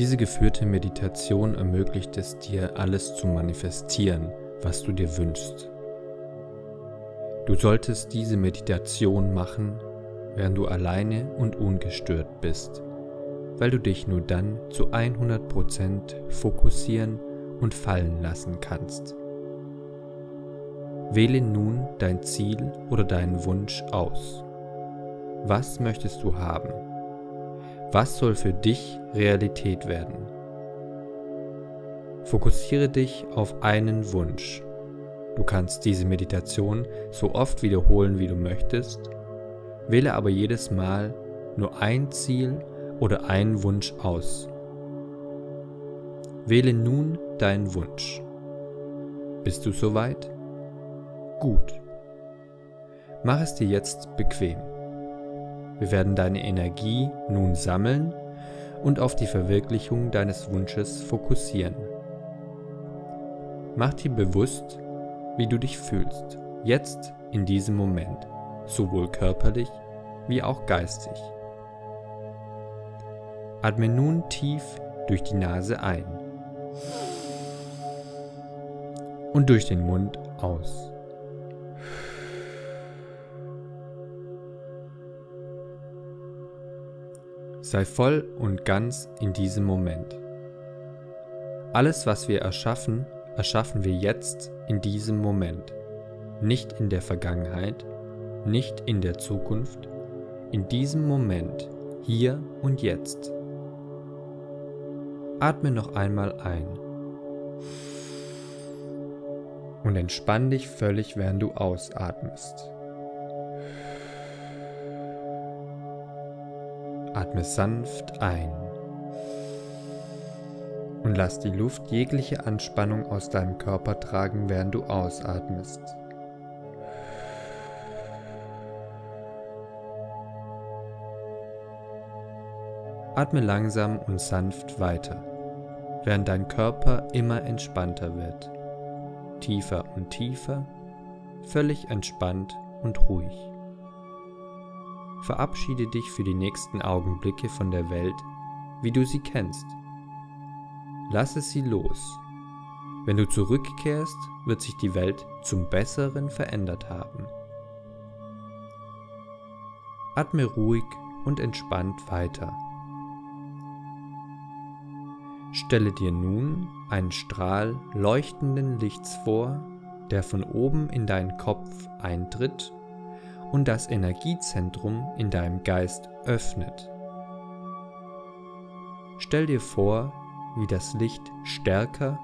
Diese geführte Meditation ermöglicht es dir, alles zu manifestieren, was du dir wünschst. Du solltest diese Meditation machen, während du alleine und ungestört bist, weil du dich nur dann zu 100% fokussieren und fallen lassen kannst. Wähle nun dein Ziel oder deinen Wunsch aus. Was möchtest du haben? Was soll für dich Realität werden? Fokussiere dich auf einen Wunsch. Du kannst diese Meditation so oft wiederholen, wie du möchtest, wähle aber jedes Mal nur ein Ziel oder einen Wunsch aus. Wähle nun deinen Wunsch. Bist du soweit? Gut. Mach es dir jetzt bequem. Wir werden deine Energie nun sammeln und auf die Verwirklichung deines Wunsches fokussieren. Mach dir bewusst, wie du dich fühlst, jetzt in diesem Moment, sowohl körperlich wie auch geistig. Atme nun tief durch die Nase ein und durch den Mund aus. Sei voll und ganz in diesem Moment. Alles, was wir erschaffen, erschaffen wir jetzt in diesem Moment, nicht in der Vergangenheit, nicht in der Zukunft, in diesem Moment, hier und jetzt. Atme noch einmal ein und entspann dich völlig, während du ausatmest. Atme sanft ein und lass die Luft jegliche Anspannung aus deinem Körper tragen, während du ausatmest. Atme langsam und sanft weiter, während dein Körper immer entspannter wird, tiefer und tiefer, völlig entspannt und ruhig. Verabschiede dich für die nächsten Augenblicke von der Welt, wie du sie kennst. Lasse sie los. Wenn du zurückkehrst, wird sich die Welt zum Besseren verändert haben. Atme ruhig und entspannt weiter. Stelle dir nun einen Strahl leuchtenden Lichts vor, der von oben in deinen Kopf eintritt und das Energiezentrum in deinem Geist öffnet. Stell dir vor, wie das Licht stärker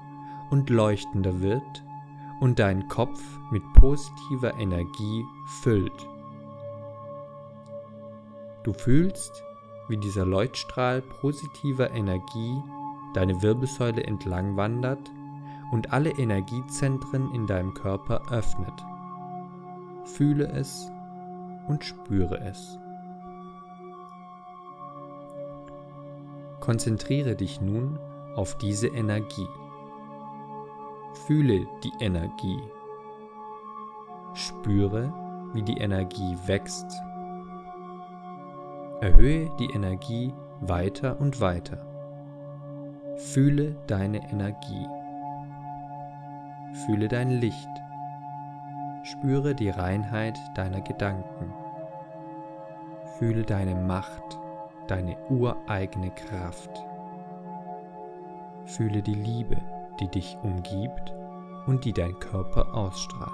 und leuchtender wird und deinen Kopf mit positiver Energie füllt. Du fühlst, wie dieser Leuchtstrahl positiver Energie deine Wirbelsäule entlang wandert und alle Energiezentren in deinem Körper öffnet. Fühle es und spüre es. Konzentriere dich nun auf diese Energie. Fühle die Energie. Spüre, wie die Energie wächst. Erhöhe die Energie weiter und weiter. Fühle deine Energie. Fühle dein Licht. Spüre die Reinheit deiner Gedanken. Fühle deine Macht, deine ureigene Kraft. Fühle die Liebe, die dich umgibt und die dein Körper ausstrahlt.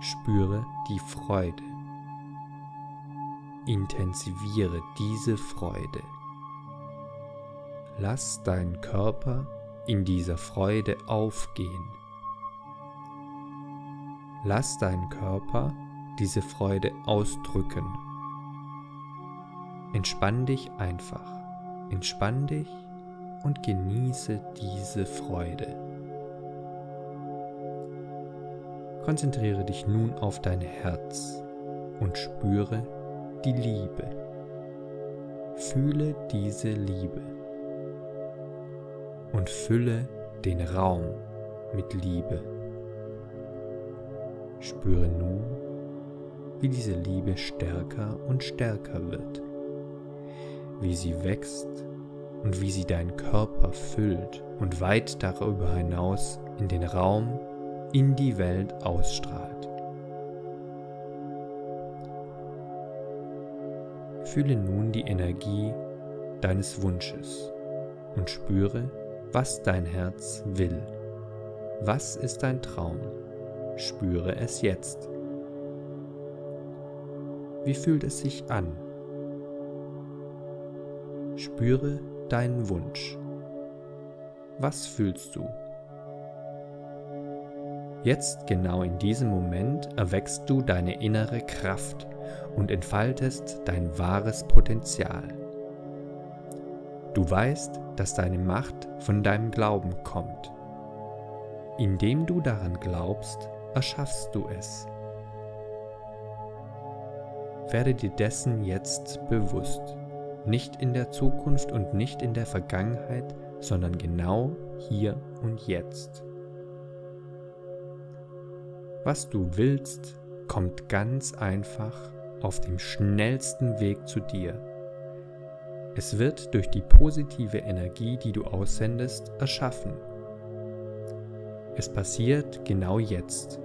Spüre die Freude. Intensiviere diese Freude. Lass deinen Körper in dieser Freude aufgehen Lass deinen Körper diese Freude ausdrücken. Entspann dich einfach. Entspann dich und genieße diese Freude. Konzentriere dich nun auf dein Herz und spüre die Liebe. Fühle diese Liebe und fülle den Raum mit Liebe. Spüre nun, wie diese Liebe stärker und stärker wird, wie sie wächst und wie sie deinen Körper füllt und weit darüber hinaus in den Raum, in die Welt ausstrahlt. Fühle nun die Energie deines Wunsches und spüre, was dein Herz will. Was ist dein Traum? Spüre es jetzt. Wie fühlt es sich an? Spüre deinen Wunsch. Was fühlst du? Jetzt genau in diesem Moment erwächst du deine innere Kraft und entfaltest dein wahres Potenzial. Du weißt, dass deine Macht von deinem Glauben kommt. Indem du daran glaubst, erschaffst du es. Werde dir dessen jetzt bewusst, nicht in der Zukunft und nicht in der Vergangenheit, sondern genau hier und jetzt. Was du willst, kommt ganz einfach auf dem schnellsten Weg zu dir. Es wird durch die positive Energie, die du aussendest, erschaffen. Es passiert genau jetzt.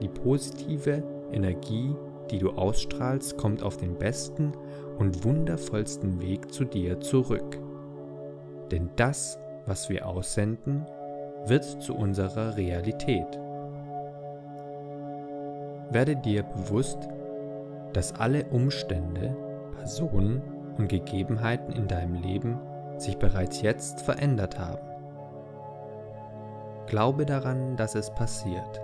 Die positive Energie, die du ausstrahlst, kommt auf den besten und wundervollsten Weg zu dir zurück. Denn das, was wir aussenden, wird zu unserer Realität. Werde dir bewusst, dass alle Umstände, Personen und Gegebenheiten in deinem Leben sich bereits jetzt verändert haben. Glaube daran, dass es passiert.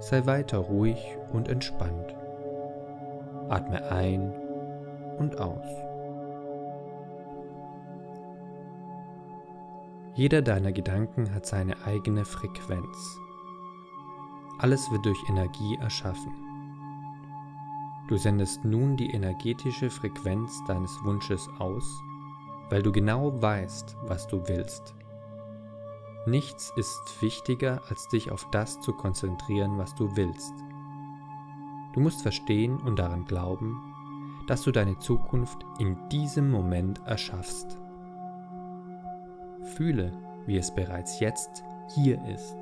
Sei weiter ruhig und entspannt. Atme ein und aus. Jeder deiner Gedanken hat seine eigene Frequenz. Alles wird durch Energie erschaffen. Du sendest nun die energetische Frequenz deines Wunsches aus, weil du genau weißt, was du willst. Nichts ist wichtiger, als dich auf das zu konzentrieren, was du willst. Du musst verstehen und daran glauben, dass du deine Zukunft in diesem Moment erschaffst. Fühle, wie es bereits jetzt hier ist.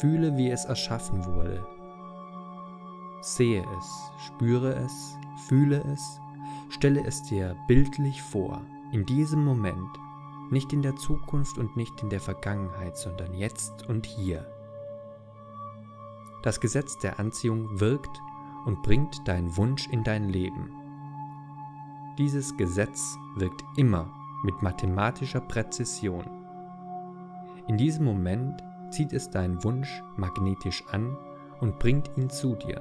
Fühle, wie es erschaffen wurde. Sehe es, spüre es, fühle es, stelle es dir bildlich vor, in diesem Moment, nicht in der Zukunft und nicht in der Vergangenheit, sondern jetzt und hier. Das Gesetz der Anziehung wirkt und bringt deinen Wunsch in dein Leben. Dieses Gesetz wirkt immer mit mathematischer Präzision. In diesem Moment zieht es deinen Wunsch magnetisch an und bringt ihn zu dir.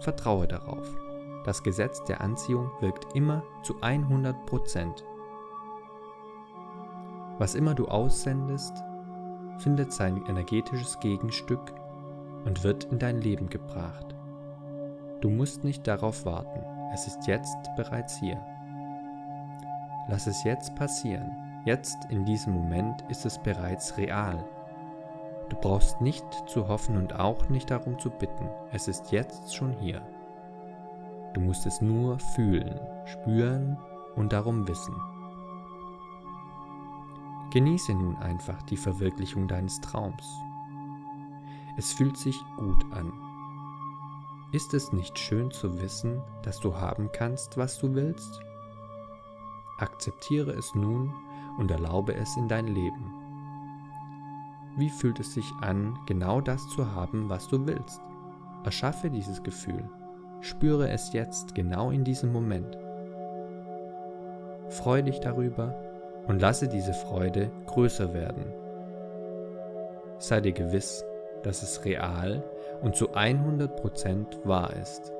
Vertraue darauf. Das Gesetz der Anziehung wirkt immer zu 100 Prozent. Was immer du aussendest, findet sein energetisches Gegenstück und wird in dein Leben gebracht. Du musst nicht darauf warten, es ist jetzt bereits hier. Lass es jetzt passieren. Jetzt in diesem Moment ist es bereits real. Du brauchst nicht zu hoffen und auch nicht darum zu bitten. Es ist jetzt schon hier. Du musst es nur fühlen, spüren und darum wissen. Genieße nun einfach die Verwirklichung deines Traums. Es fühlt sich gut an. Ist es nicht schön zu wissen, dass du haben kannst, was du willst? Akzeptiere es nun und erlaube es in dein Leben. Wie fühlt es sich an, genau das zu haben, was du willst? Erschaffe dieses Gefühl. Spüre es jetzt, genau in diesem Moment. Freue dich darüber und lasse diese Freude größer werden. Sei dir gewiss, dass es real und zu 100% wahr ist.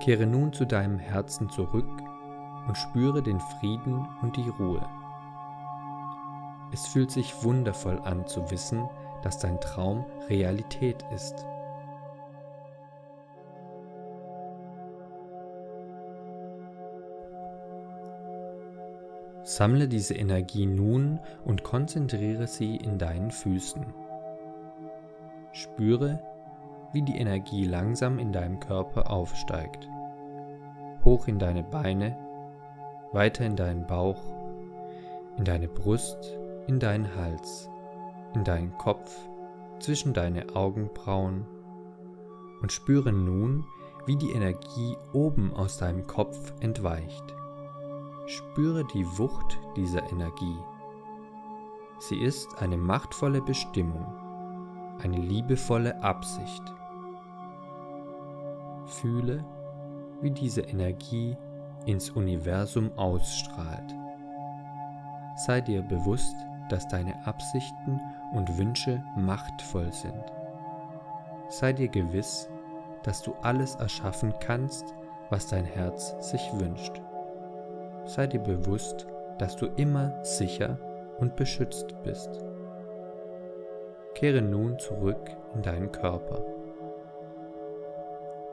Kehre nun zu deinem Herzen zurück und spüre den Frieden und die Ruhe. Es fühlt sich wundervoll an zu wissen, dass dein Traum Realität ist. Sammle diese Energie nun und konzentriere sie in deinen Füßen. Spüre, wie die Energie langsam in deinem Körper aufsteigt. hoch in deine Beine, weiter in deinen Bauch, in deine Brust, in deinen Hals, in deinen Kopf, zwischen deine Augenbrauen und spüre nun, wie die Energie oben aus deinem Kopf entweicht. Spüre die Wucht dieser Energie. Sie ist eine machtvolle Bestimmung, eine liebevolle Absicht. Fühle, wie diese Energie ins Universum ausstrahlt. Sei dir bewusst, dass deine Absichten und Wünsche machtvoll sind. Sei dir gewiss, dass du alles erschaffen kannst, was dein Herz sich wünscht. Sei dir bewusst, dass du immer sicher und beschützt bist. Kehre nun zurück in deinen Körper.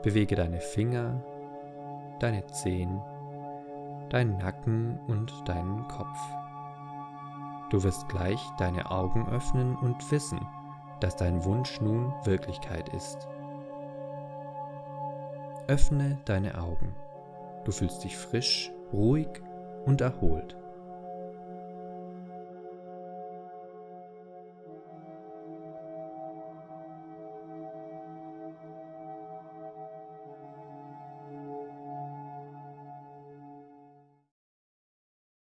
Bewege deine Finger, deine Zehen, deinen Nacken und deinen Kopf. Du wirst gleich deine Augen öffnen und wissen, dass dein Wunsch nun Wirklichkeit ist. Öffne deine Augen. Du fühlst dich frisch, ruhig und erholt.